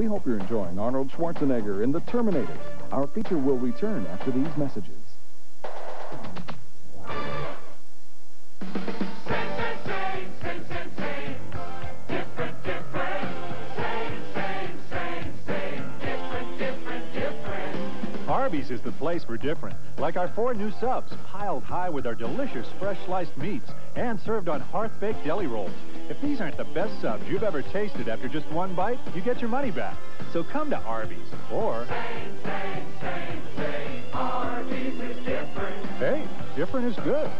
We hope you're enjoying Arnold Schwarzenegger in The Terminator. Our feature will return after these messages. Arby's is the place for different. Like our four new subs, piled high with our delicious fresh sliced meats and served on hearth-baked deli rolls. If these aren't the best subs you've ever tasted after just one bite, you get your money back. So come to Arby's or... Same, same, same, Arby's is different. Hey, different is good.